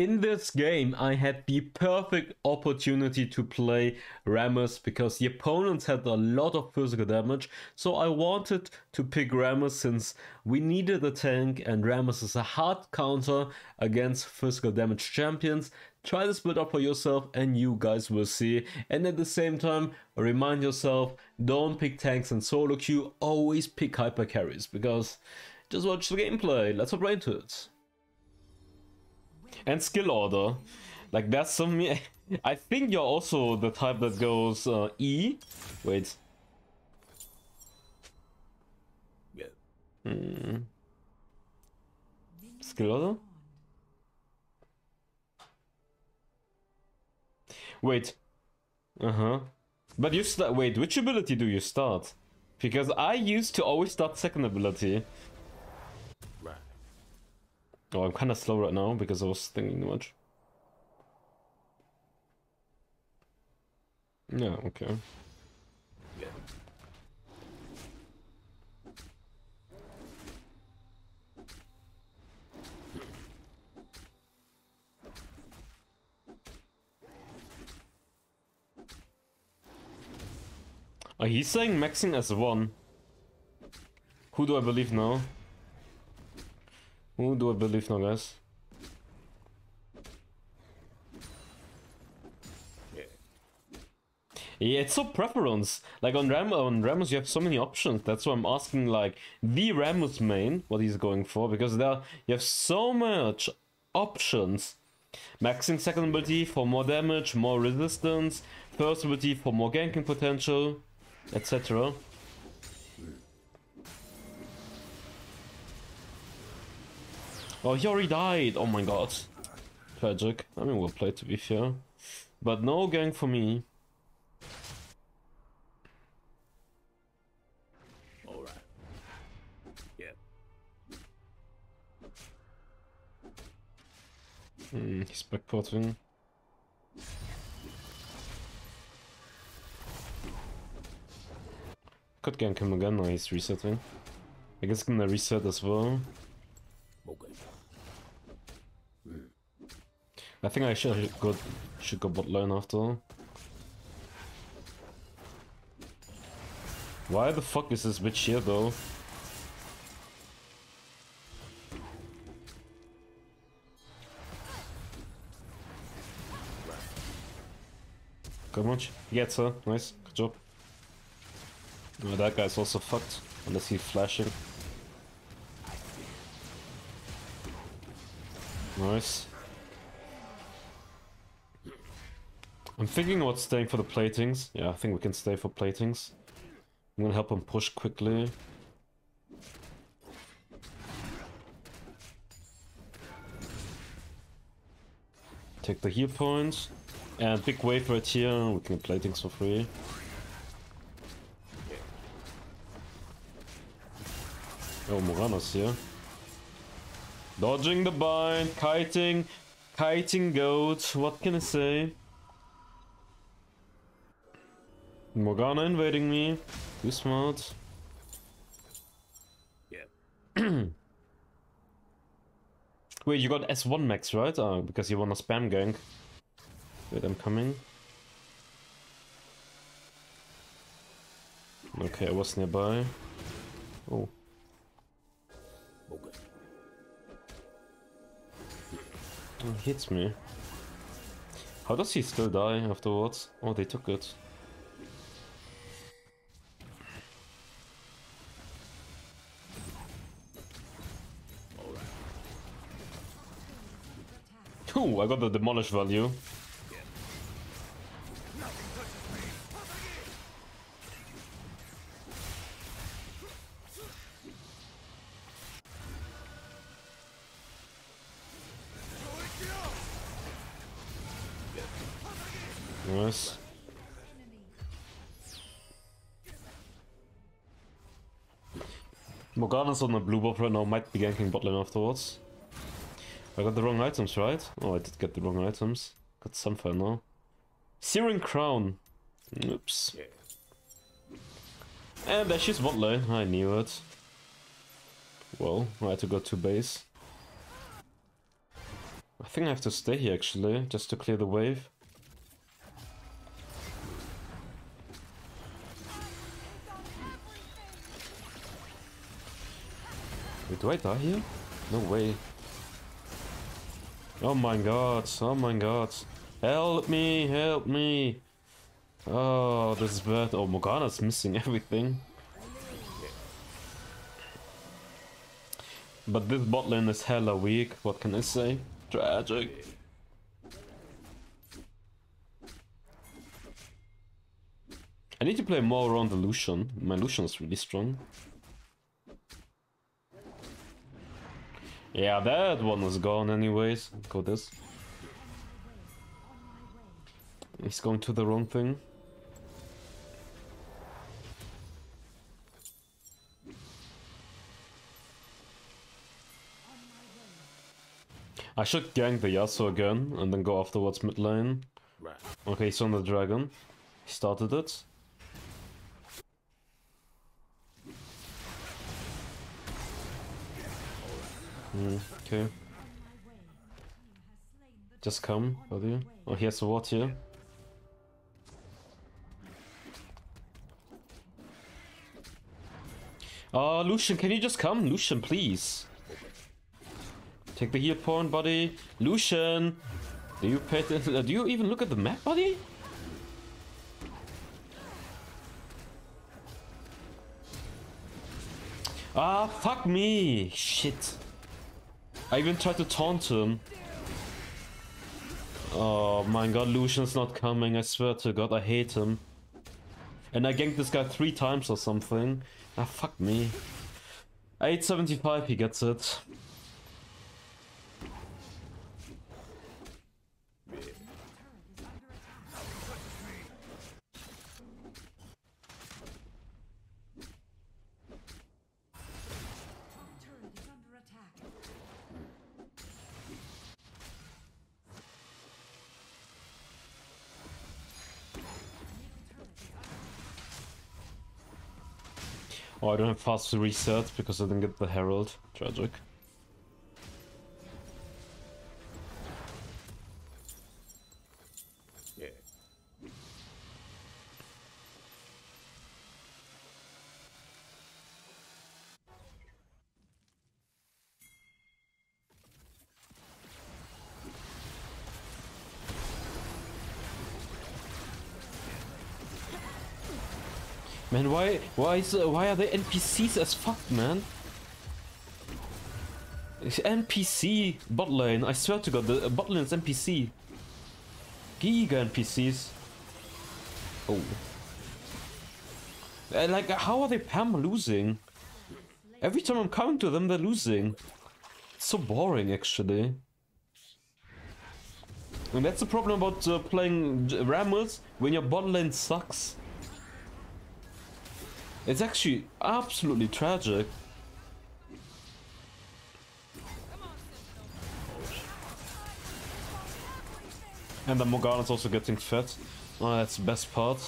in this game, I had the perfect opportunity to play Rammus because the opponents had a lot of physical damage. So I wanted to pick Rammus since we needed a tank, and Rammus is a hard counter against physical damage champions. Try this build up for yourself, and you guys will see. And at the same time, remind yourself don't pick tanks in solo queue, always pick hyper carries because just watch the gameplay. Let's hop right into it and skill order. Like that's some. I think you're also the type that goes uh, E. Wait. Yeah. Hmm. Skill order. Wait. Uh huh. But you start. Wait, which ability do you start? Because I used to always start second ability. Oh, I'm kind of slow right now because I was thinking too much. Yeah, okay. Yeah. Oh, he's saying maxing as one. Who do I believe now? Who do I believe now, guys? Yeah. Yeah, it's so preference. Like on Ram on Rammus, you have so many options. That's why I'm asking like the Rammus main, what he's going for, because there you have so much options. Maxing second ability for more damage, more resistance, first ability for more ganking potential, etc. Oh, he already died! Oh my god. Tragic. I mean, we'll play to be fair. But no gang for me. Alright. Yeah. Hmm, he's backporting. Could gank him again, now he's resetting. I guess gonna reset as well. I think I should go should go bot lane after. All. Why the fuck is this bitch here though? Come on, he gets her. Nice, good job. Oh, that guy's also fucked, unless he's flashing. Nice. I'm thinking about staying for the platings. Yeah, I think we can stay for platings. I'm gonna help him push quickly. Take the heal points. And big wave right here, we can platings for free. Oh, Morgana's here. Dodging the bind, kiting, kiting goat, what can I say? Morgana invading me, too smart. Yeah. Wait, you got S1 max, right? Uh, because you want a spam gank. Wait, I'm coming. Okay, I was nearby. Oh. Okay. Oh, he hits me. How does he still die afterwards? Oh, they took it. Ooh, I got the demolish value. Nice. Morgana's on the blue buff right now, might be ganking bot lane afterwards. I got the wrong items, right? Oh, I did get the wrong items. Got Sunfire now. Searing Crown. Oops. And there she's bot lane, I knew it. Well, I had to go to base. I think I have to stay here actually, just to clear the wave. Wait, do I die here? No way. Oh my god, oh my god. Help me, help me. Oh, this is bad. Oh, Morgana's missing everything. But this bot lane is hella weak, what can I say? Tragic. I need to play more around the Lucian. My Lucian is really strong. Yeah, that one is gone anyways. Go this. He's going to the wrong thing. I should gank the Yasuo again and then go afterwards mid lane. Okay, he's on the dragon. He started it. Okay. Just come, buddy. Oh, he has a ward here. Uh, Lucian, can you just come? Lucian, please. Take the heal point, buddy. Lucian! Do you pay Do you even look at the map, buddy? Ah, fuck me! Shit. I even tried to taunt him. Oh my god, Lucian's not coming, I swear to god, I hate him. And I ganked this guy three times or something. Ah, fuck me. 875, he gets it. I don't have fast reset because I didn't get the Herald. Tragic. Man, why, why is, uh, why are they NPCs as fuck, man? NPC bot lane. I swear to God, the bot lane is NPC. Giga NPCs. Oh. Uh, like, how are they perma losing? Every time I'm coming to them, they're losing. It's so boring, actually. And that's the problem about uh, playing Rammus when your bot lane sucks. It's actually absolutely tragic. And the Morgana's also getting fat. Oh, that's the best part.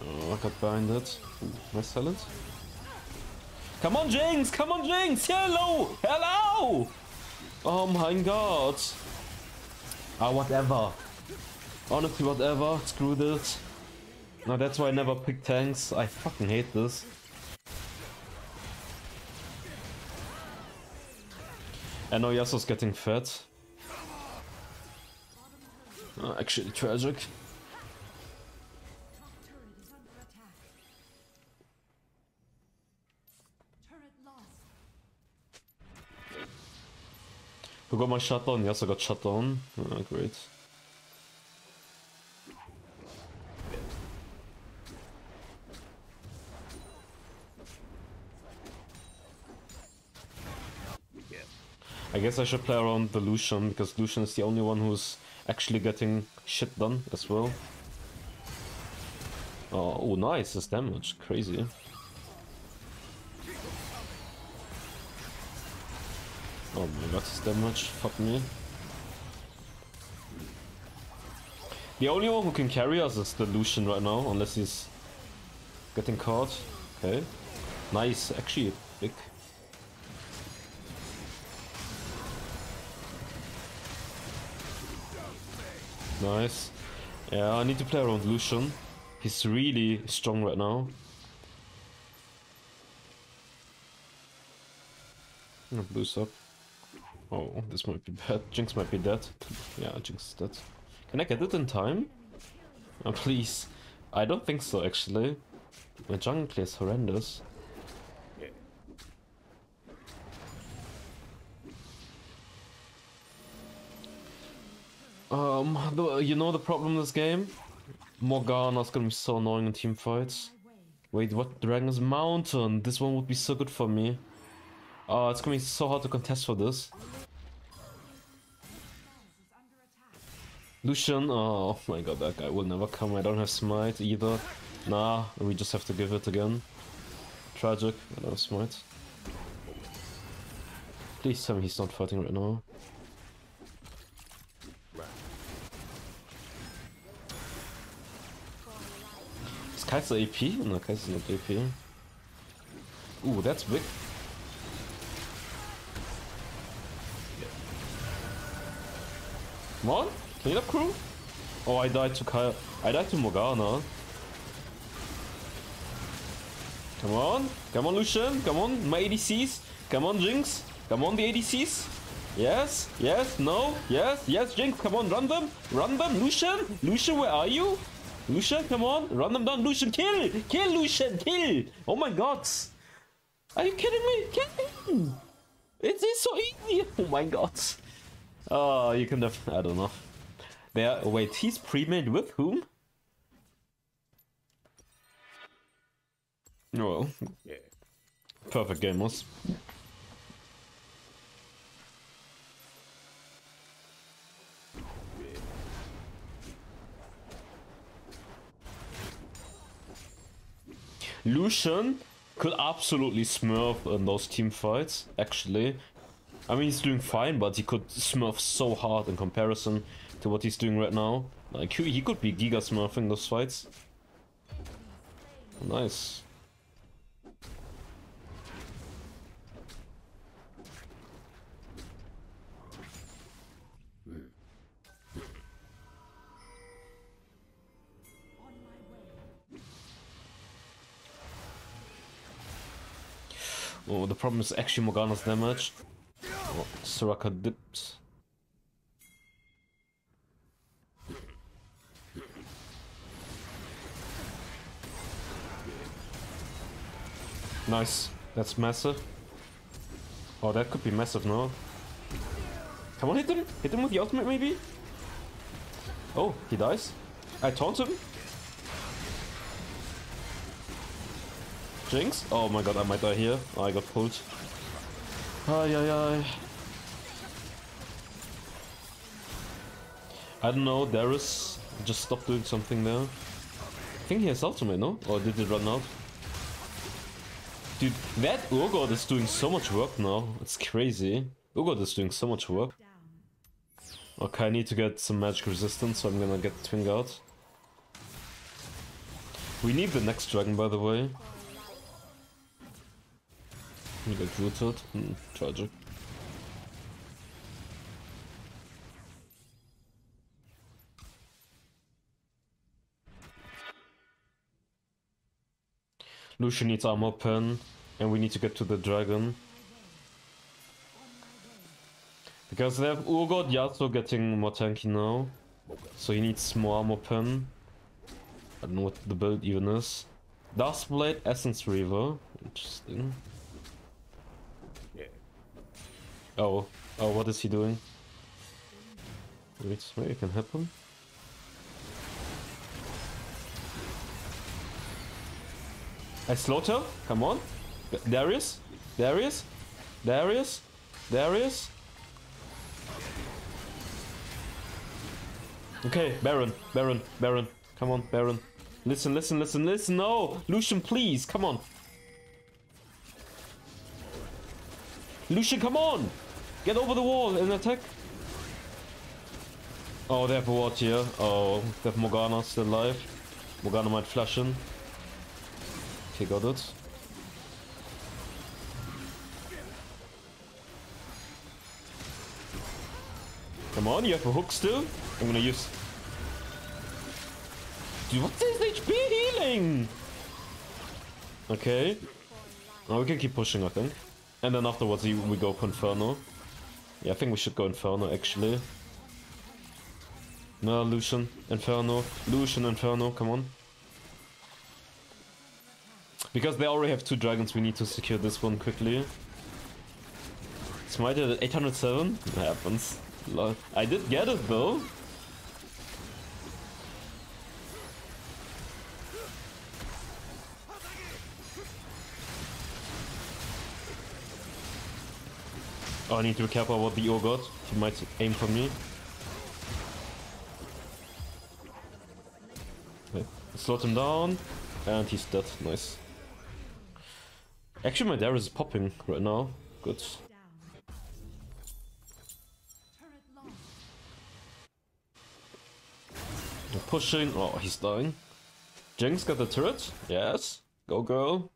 Oh, I got blinded. Ooh, nice. Come on, Jinx! Come on, Jinx! Hello! Hello! Oh my god. Ah, whatever. Honestly, whatever. Screw this. No, that's why I never pick tanks. I fucking hate this. I know Yasuo's getting fat. Uh, actually, tragic. Who got my shutdown? Yasuo got shut down. Ah, great. Guess I should play around the Lucian because Lucian is the only one who's actually getting shit done as well. Oh, oh nice, this damage. Crazy. Oh my god, this damage. Fuck me. The only one who can carry us is the Lucian right now, unless he's getting caught. Okay. Nice, actually big. Nice. Yeah, I need to play around Lucian. He's really strong right now. Boost up. Oh, this might be bad. Jinx might be dead. Yeah, Jinx is dead. Can I get it in time? Oh, please. I don't think so, actually. My jungle is horrendous. Um, the, you know the problem in this game? Morgana's gonna be so annoying in team fights. Wait, what Dragon's Mountain? This one would be so good for me. Uh, it's gonna be so hard to contest for this. Lucian, oh my god, that guy will never come. I don't have smite either. Nah, we just have to give it again. Tragic, I don't have smite. Please tell me he's not fighting right now. Is Kai'Sa AP? No, Kai'Sa's not AP. Ooh, that's big. Come on, clean up crew. Oh, I died to Kai. I died to Morgana. Come on, come on, Lucian. Come on, my ADCs. Come on, Jinx. Come on, the ADCs. Yes, yes, no, yes, yes, Jinx. Come on, run them, run them, Lucian. Lucian, where are you? Lucian, come on, run them down. Lucian, kill, kill, Lucian, kill. Oh my God. Are you kidding me? Kill him. It is so easy. Oh my God. Oh, you can have. I don't know. There. Wait, he's pre-made with whom? Oh, Yeah. perfect gamers. Lucian could absolutely smurf in those team fights, actually. I mean, he's doing fine, but he could smurf so hard in comparison to what he's doing right now. Like, he could be giga smurfing those fights. Nice. Problem is actually Morgana's damage. Oh, Soraka dips. Nice. That's massive. Oh, that could be massive no? Come on, hit him. Hit him with the ultimate, maybe? Oh, he dies. I taunt him. Jinx? Oh my god, I might die here. Oh, I got pulled. Ay, ay, ay. I don't know, Darius just stopped doing something there. I think he has ultimate, no? Or did it run out? Dude, that Urgot is doing so much work now. It's crazy. Urgot is doing so much work. Okay, I need to get some magic resistance, so I'm gonna get Twin Guard. We need the next dragon, by the way. We got. Hmm, tragic. Lucian needs armor pen, and we need to get to the dragon. Because they have Urgot Yasuo getting more tanky now. So he needs more armor pen. I don't know what the build even is. Duskblade Essence Reaver. Interesting. Oh. Oh, what is he doing? Maybe I can him? I slaughter? Come on. Darius? Darius? Darius? Darius? Okay, Baron, Baron, Baron. Come on, Baron. Listen, listen, listen, listen. No! Lucian, please, come on. Lucian, come on! Get over the wall and attack. Oh, they have a ward here. Oh, they have Morgana still alive. Morgana might flash in. Okay, got it. Come on, you have a hook still? I'm gonna use dude, what's this HP healing? Okay. We can keep pushing, I think. And then afterwards we we go for Inferno. Yeah, I think we should go Inferno, actually. No, Lucian, Inferno. Lucian, Inferno, come on. Because they already have two dragons, we need to secure this one quickly. Smite at 807? That happens. I did get it though. Oh, I need to be careful what the got. He might aim for me. Okay. Slot him down, and he's dead. Nice. Actually, my Darius is popping right now. Good. Pushing. Oh, he's dying. Jinx got the turret. Yes. Go, girl.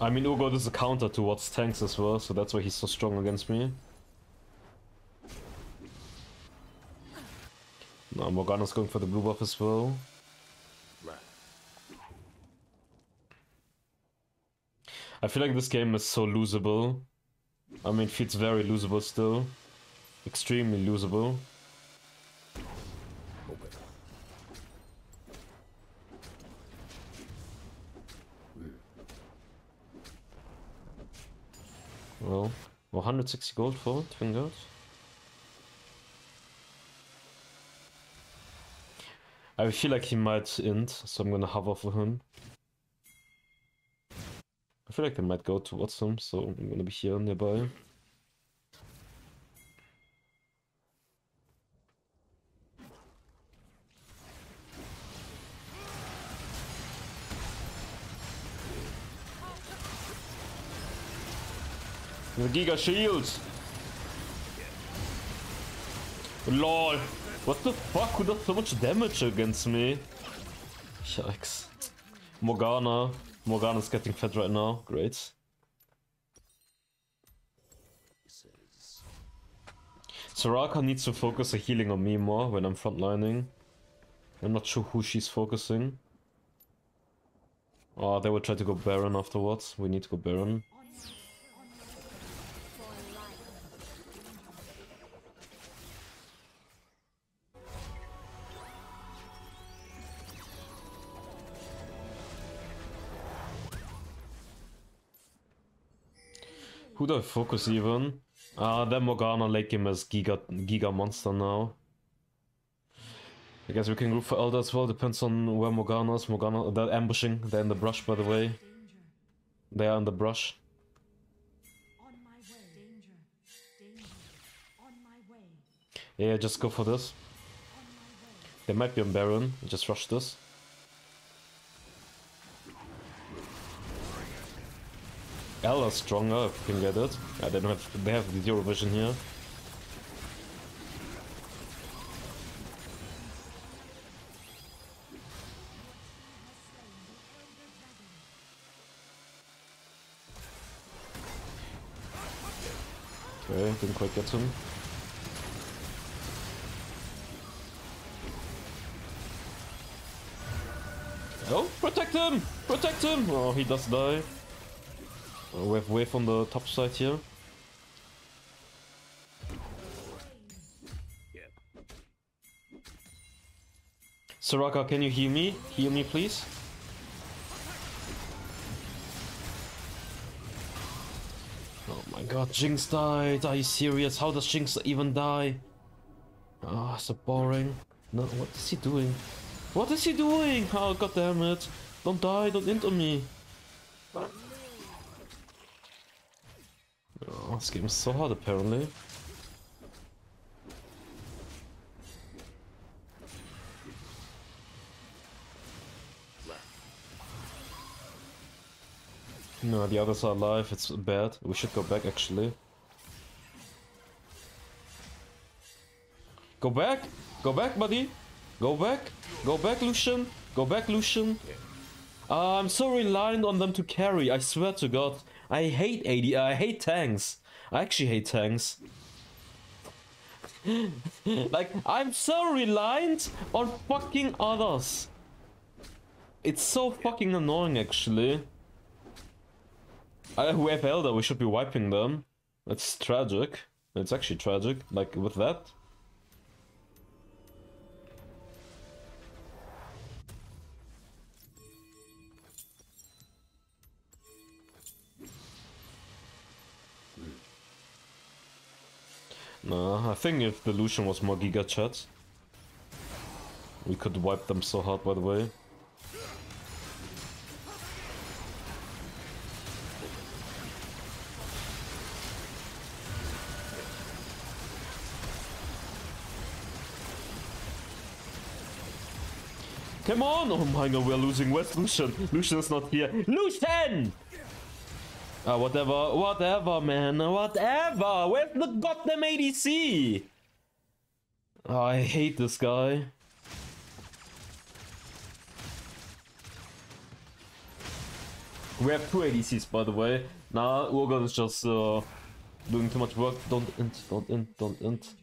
I mean, Urgot is a counter to towards tanks as well, so that's why he's so strong against me. Now Morgana's going for the blue buff as well. I feel like this game is so losable. I mean, it feels very losable still. Extremely losable. Well, 160 gold for it, God. I feel like he might int, so I'm gonna hover for him. I feel like I might go towards him, so I'm gonna be here nearby. The Giga Shields! LOL! What the fuck? Who does so much damage against me? Yikes. Morgana. Morgana's getting fed right now. Great. Soraka needs to focus her healing on me more when I'm frontlining. I'm not sure who she's focusing. Oh, they will try to go Baron afterwards. We need to go Baron. Who do I focus even? Ah, then Morgana late game as Giga Giga Monster now. I guess we can group for Elder as well, depends on where Morgana is. Morgana, they're ambushing, they're in the brush by the way. They are in the brush. Yeah, just go for this. They might be on Baron, just rush this. Ella's stronger if you can get it. I don't have they have the zero vision here. Okay, didn't quite get him. Oh, protect him! Protect him! Oh, he does die. Uh, we have wave on the top side here. Soraka, can you hear me? Hear me, please. Oh my god, Jinx died. Are you serious? How does Jinx even die? Ah, so boring. No, what is he doing? What is he doing? Oh, god damn it. Don't die, don't int on me. Oh, this game is so hard apparently. No, the others are alive, it's bad. We should go back actually. Go back? Go back, buddy. Go back. Go back, Lucian. Go back, Lucian. Uh, I'm so reliant on them to carry. I swear to God. I hate AD. Uh, I hate tanks. I actually hate tanks. like, I'm so reliant on fucking others. It's so fucking annoying, actually. I, we have Elder, we should be wiping them. It's tragic. It's actually tragic, like, with that. Think if the Lucian was more Giga Chat, we could wipe them so hard, by the way. Come on! Oh my god, we're losing. Where's Lucian? Lucian's not here. Lucian! Ah, whatever, whatever, man, whatever. Where's the goddamn ADC? Oh, I hate this guy. We have two ADCs, by the way. Nah, Urgot is just uh, doing too much work. Don't int, don't int, don't int.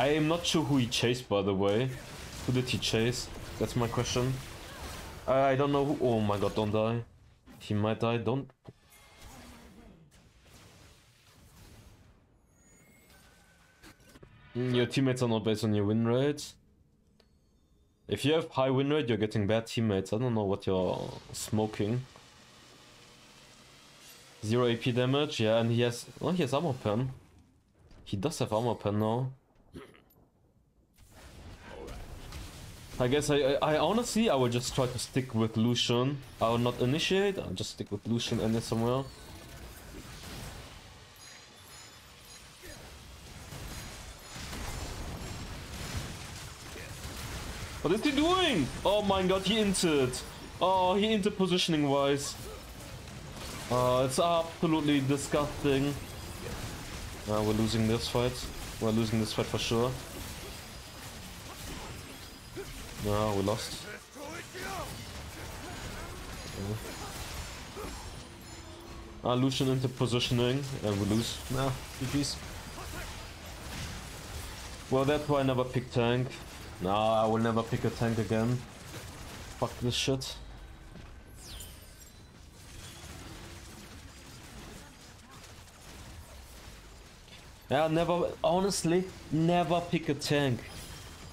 I am not sure who he chased, by the way. Who did he chase? That's my question. I don't know who. Oh my god, don't die. He might die, don't. Mm, Your teammates are not based on your win rate. If you have high win rate, you're getting bad teammates. I don't know what you're smoking. Zero AP damage, yeah, and he has. Oh, he has armor pen. He does have armor pen now. I guess I, I, I honestly I will just try to stick with Lucian. I will not initiate. I'll just stick with Lucian and it somewhere. What is he doing? Oh my god, he entered. Oh, he entered positioning wise. Uh, it's absolutely disgusting. Uh, we're losing this fight. We're losing this fight for sure. No, we lost. Ah, Lucian into positioning and we lose. Nah, GG's. Well, that's why I never pick tank. Nah, I will never pick a tank again. Fuck this shit. Yeah, never, honestly, never pick a tank.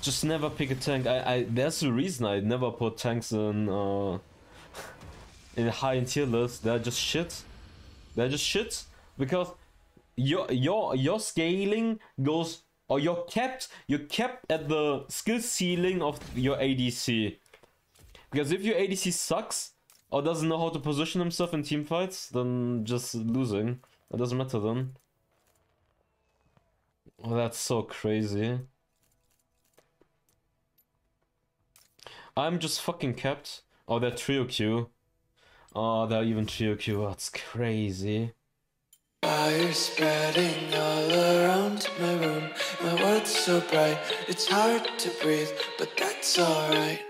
Just never pick a tank. I, I, there's a reason I never put tanks in, uh, in high tier list. They're just shit. They're just shit because your your your scaling goes or you're kept you're kept at the skill ceiling of your ADC. Because if your ADC sucks or doesn't know how to position himself in team fights, then just losing. It doesn't matter then. Oh, that's so crazy. I'm just fucking kept. Oh, they're trio Q. Oh, they're even trio Q. That's crazy. Fire spreading all around my room. My world's so bright, it's hard to breathe, but that's alright.